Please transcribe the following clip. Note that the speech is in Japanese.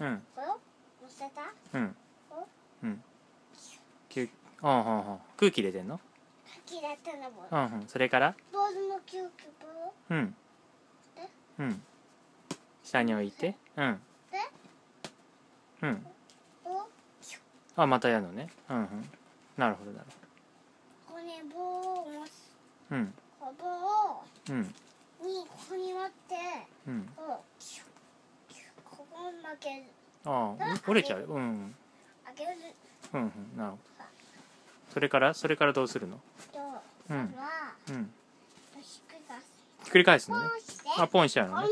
うん。これを乗せた？うん。おう？ん。ああああ。空気入れてんの？書きだったのボうんうん。それから？ボールのうん。で？うん。下に置いて？うん。で？うん。をあまたやるのね。うんうん。なるほどなるここに棒を持つ。ほどうん棒をうん。にここに持ってうん。こうここを負けるああ。折れちゃう？ようん。うん開ける。うんうんなるほど。それからそれからどうするの？とう？ん。はうん。ひっくり返す。ひっくり返すのね。あポンしちゃうのね